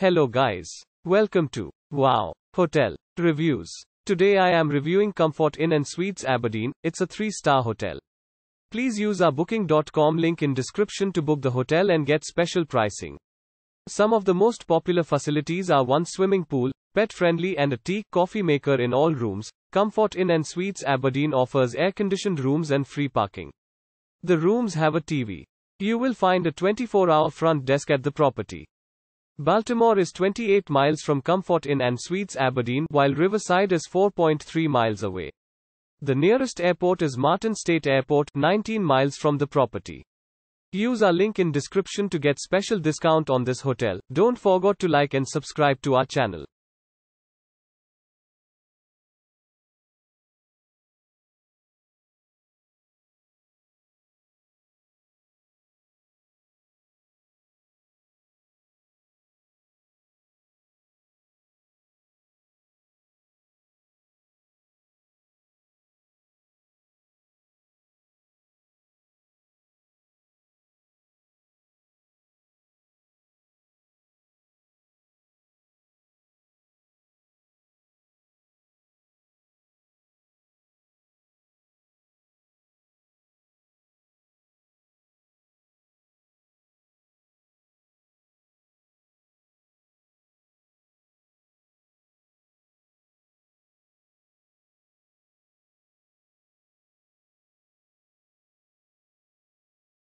Hello guys. Welcome to Wow Hotel Reviews. Today I am reviewing Comfort Inn and Suites Aberdeen. It's a 3-star hotel. Please use our booking.com link in description to book the hotel and get special pricing. Some of the most popular facilities are one swimming pool, pet friendly and a tea coffee maker in all rooms. Comfort Inn and Suites Aberdeen offers air conditioned rooms and free parking. The rooms have a TV. You will find a 24 hour front desk at the property. Baltimore is 28 miles from Comfort Inn and Suites Aberdeen, while Riverside is 4.3 miles away. The nearest airport is Martin State Airport, 19 miles from the property. Use our link in description to get special discount on this hotel. Don't forget to like and subscribe to our channel.